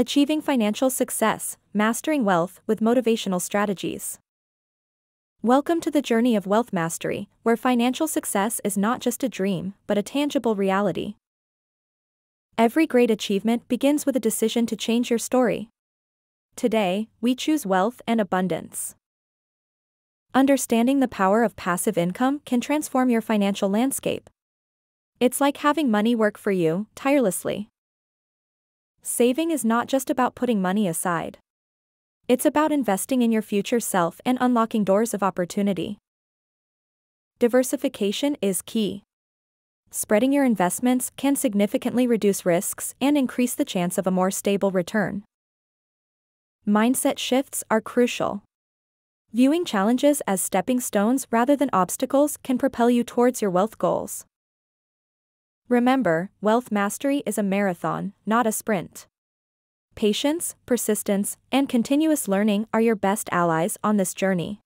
Achieving Financial Success Mastering Wealth with Motivational Strategies. Welcome to the journey of wealth mastery, where financial success is not just a dream, but a tangible reality. Every great achievement begins with a decision to change your story. Today, we choose wealth and abundance. Understanding the power of passive income can transform your financial landscape. It's like having money work for you, tirelessly. Saving is not just about putting money aside. It's about investing in your future self and unlocking doors of opportunity. Diversification is key. Spreading your investments can significantly reduce risks and increase the chance of a more stable return. Mindset shifts are crucial. Viewing challenges as stepping stones rather than obstacles can propel you towards your wealth goals. Remember, wealth mastery is a marathon, not a sprint. Patience, persistence, and continuous learning are your best allies on this journey.